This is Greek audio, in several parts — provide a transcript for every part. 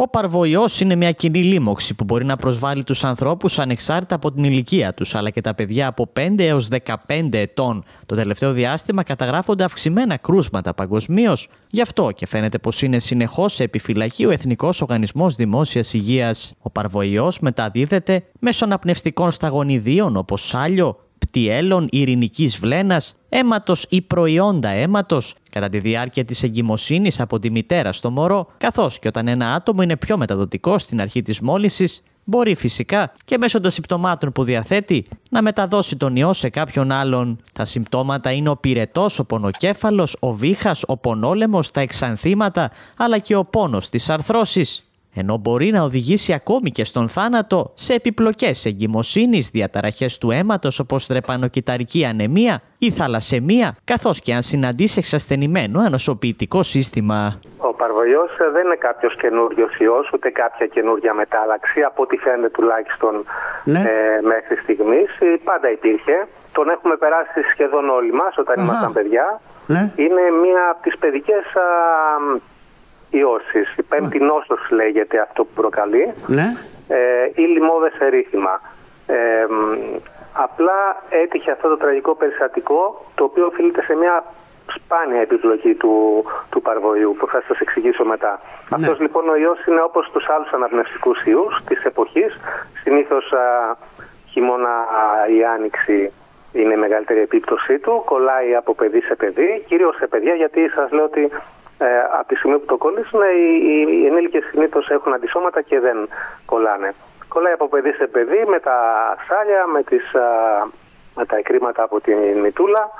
Ο παρβοϊός είναι μια κοινή λίμωξη που μπορεί να προσβάλλει τους ανθρώπους ανεξάρτητα από την ηλικία τους, αλλά και τα παιδιά από 5 έως 15 ετών. Το τελευταίο διάστημα καταγράφονται αυξημένα κρούσματα παγκοσμίως. Γι' αυτό και φαίνεται πως είναι συνεχώς σε επιφυλακή ο Εθνικός Οργανισμός Δημόσιας Υγείας. Ο παρβοϊός μεταδίδεται μέσω αναπνευστικών σταγονιδίων όπως σάλιο, πτιέλων ειρηνικής βλένας, αίματος ή προϊόντα αίματος κατά τη διάρκεια της εγκυμοσύνης από τη μητέρα στο μωρό, καθώς και όταν ένα άτομο είναι πιο μεταδοτικό στην αρχή της μόλυσης, μπορεί φυσικά και μέσω των συμπτωμάτων που διαθέτει να μεταδώσει τον ιό σε κάποιον άλλον. Τα συμπτώματα είναι ο πυρετός, ο πονοκέφαλος, ο βήχας, ο πονόλεμος, τα εξανθήματα, αλλά και ο πόνος της αρθρώσης ενώ μπορεί να οδηγήσει ακόμη και στον θάνατο σε επιπλοκές εγκυμοσύνης, διαταραχές του αίματος όπως τρεπανοκυταρική ανεμία ή θαλασσεμία, καθώς και αν συναντήσει εξασθενημένο ανοσοποιητικό σύστημα. Ο παρβολιός δεν είναι κάποιος καινούριος ιός, ούτε κάποια καινούργια μετάλλαξη, από ό,τι φαίνεται τουλάχιστον ναι. ε, μέχρι στιγμής. Πάντα υπήρχε. Τον έχουμε περάσει σχεδόν όλοι μας όταν Αχα. ήμασταν παιδιά. Ναι. Είναι μία από τις παιδικές ιώσεις. Η πέμπτη νόσος λέγεται αυτό που προκαλεί. Ναι. Ε, ή λιμώδες ερήθημα. Ε, απλά έτυχε αυτό το τραγικό περιστατικό το οποίο οφείλεται σε μια σπάνια επιπλοκή του, του παρβοϊού που θα σας εξηγήσω μετά. Ναι. Αυτός λοιπόν ο ιός είναι όπως τους άλλους αναπνευστικούς ιούς της εποχής. Συνήθως α, χειμώνα η άνοιξη είναι η μεγαλύτερη επίπτωσή του. Κολλάει από παιδί σε παιδί, κυρίως σε παιδιά γιατί σας λέω ότι ε, από τη στιγμή που το κολλήσουν, οι, οι, οι ενήλικες συνήθως έχουν αντισώματα και δεν κολλάνε. Κολλάει από παιδί σε παιδί με τα σάλια, με, τις, με τα εκρήματα από την μητούλα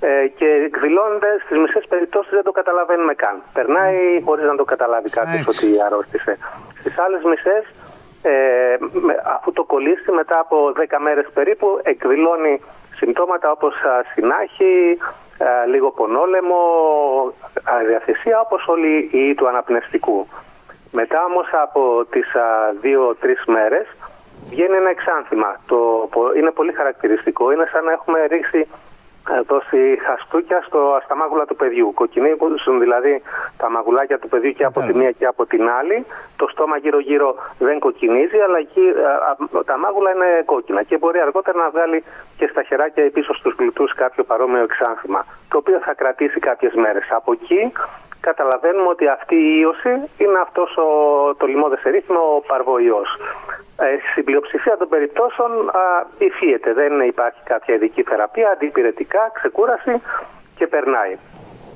ε, και εκδηλώνεται στις μισές περιπτώσεις δεν το καταλαβαίνουμε καν. Περνάει χωρίς να το καταλάβει κάποιος ότι αρρώστησε. Στις άλλες μισές ε, αφού το κολλήσει μετά από 10 μέρες περίπου εκδηλώνει συμπτώματα όπως συνάχη, ε, λίγο πονόλεμο, αδιαθεσία όπως όλοι οι ιοί του αναπνευστικού. Μετά όμως από τις δύο-τρεις μέρες βγαίνει ένα εξάνθημα. Το, είναι πολύ χαρακτηριστικό. Είναι σαν να έχουμε ρίξει δώσει χαστούκια στο, στα μάγουλα του παιδιού. Κοκκινίζουν δηλαδή τα μαγουλάκια του παιδιού και από τη μία και από την άλλη. Το στόμα γύρω-γύρω δεν κοκκινίζει, αλλά εκεί, τα μάγουλα είναι κόκκινα και μπορεί αργότερα να βγάλει και στα χεράκια ή πίσω στους γλουτούς κάποιο παρόμοιο εξάνθημα, το οποίο θα κρατήσει κάποιες μέρες. Από εκεί καταλαβαίνουμε ότι αυτή η ίωση είναι αυτός ο, το λιμόδες ερήθμο, ο παρβοϊός. Ε, στην πλειοψηφία των περιπτώσεων α, υφίεται, δεν υπάρχει κάποια ειδική θεραπεία, αντιπηρετικά, ξεκούραση και περνάει.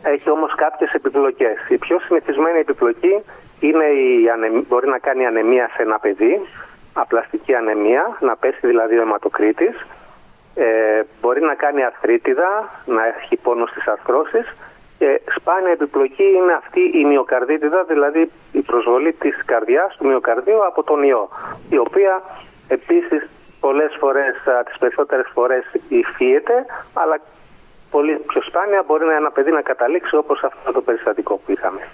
Έχει όμως κάποιες επιπλοκές. Η πιο συνηθισμένη επιπλοκή είναι η μπορεί να κάνει ανεμία σε ένα παιδί, απλαστική ανεμία, να πέσει δηλαδή ο αιματοκρίτης, ε, μπορεί να κάνει αρθρίτιδα, να έχει πόνο στις αρθρώσεις και σπάνια επιπλοκή είναι αυτή η μυοκαρδίτιδα, δηλαδή η προσβολή της καρδιάς του μυοκαρδίου από τον ιό, η οποία επίσης πολλές φορές, τις περισσότερες φορές υφίεται, αλλά πολύ πιο σπάνια μπορεί ένα παιδί να καταλήξει όπως αυτό το περιστατικό που είχαμε.